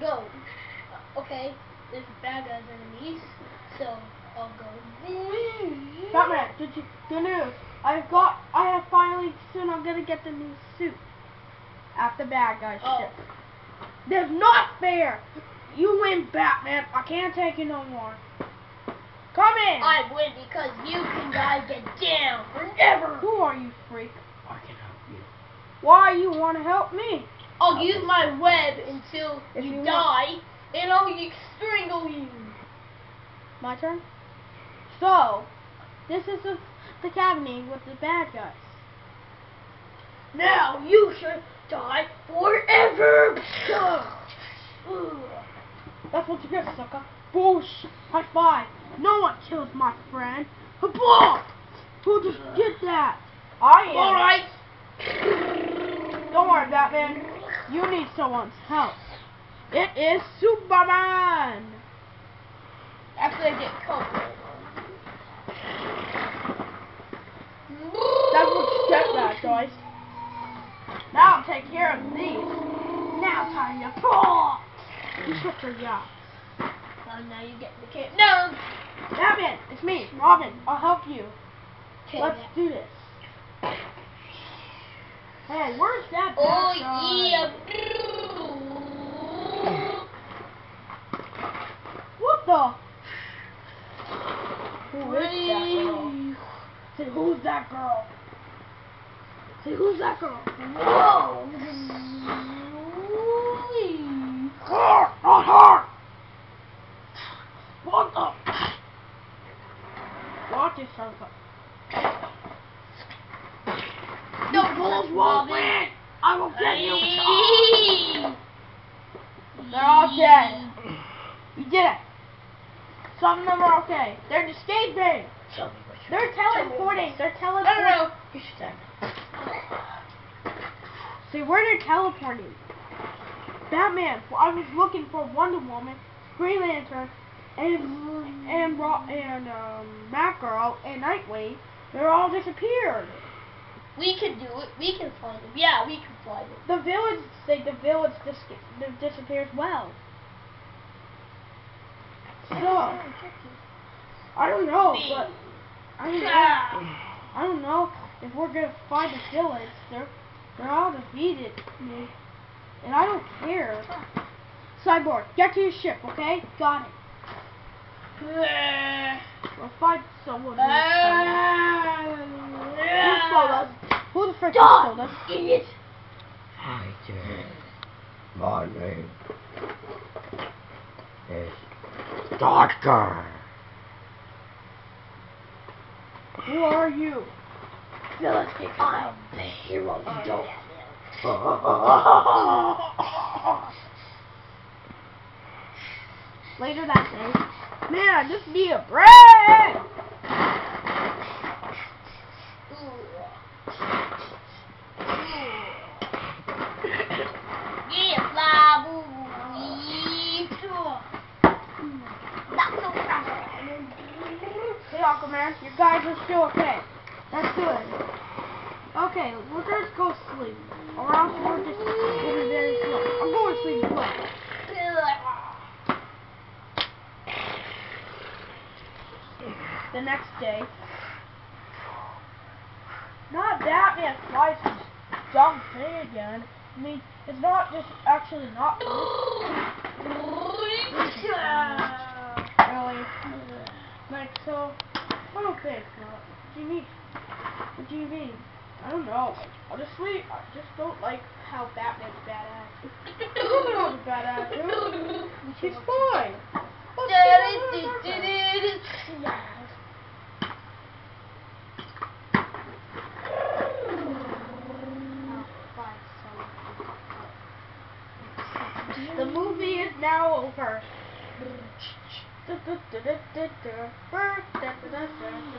go. Uh, okay, there's bad guys enemies, so I'll go. Batman, did you, good news. I've got, I have finally, soon I'm gonna get the new suit. At the bad guys Oh. ship. That's not fair. You win, Batman. I can't take it no more. Come in. I win because you can guys get down forever. Who are you, freak? I can help you. Why you want to help me? I'll use my web until If you, you die, and I'll strangle you. My turn. So, this is the, the academy with the bad guys. Now you should die forever. That's what you get, sucker. Boosh. High five. No one kills my friend. Hablah! Who just get that? I am. All right. Don't worry, Batman. You need someone's help. It is Superman. After I get covered. That's what get, bad guys. Now I'll take care of these. Now time to pull. You took your job. Oh, now you get the kid. No. Batman, it's me, Robin. I'll help you. Let's do this. Hey, where's that Oh yeah. What the? Who is that girl? Say, who's that girl? Say, who's that girl? Whoa. Her, not her. What the? Watch this, sucker. No Bulls bullets, won't win. I will get you. They're all dead. You did it. Some of them are okay. They're escaping. Tell me what you They're teleporting. They're I teleporting. don't know. You should stand. See, where they're teleporting. Batman. well, I was looking for Wonder Woman, Green Lantern, and and Ro- and um, Batgirl and Nightwing. They're all disappeared. We can do it. We can find them. Yeah, we can find them. The village, say the village dis- dis- disappears well. So I don't know, but I don't know. Ah. I don't know if we're gonna find the village. They're they're all defeated, and I don't care. Cyborg, get to your ship, okay? Got it. We'll find someone. Who who stole us? Who the frick Stop, stole us? idiot. Hi. My name is Doctor. Who are you? Phyllis, I'm the hero. You don't. Later that day, man, I just need a break. Yeah, fly, boo, boo, yeah. Not so fast. Hey, Aquaman, you guys are still okay. That's good. Okay, we're gonna go sleep. Or else we're just we'll be very slow. I'm going to sleep. The next day. Not Batman flies his dumb thing again. I mean, it's not just actually not really. Like, so, I don't think, uh, what do you mean? What do you mean? I don't know. I just sleep. I just don't like how Batman's badass. Superman's badass, dude. She's fine. What's going on with her? The movie is now over.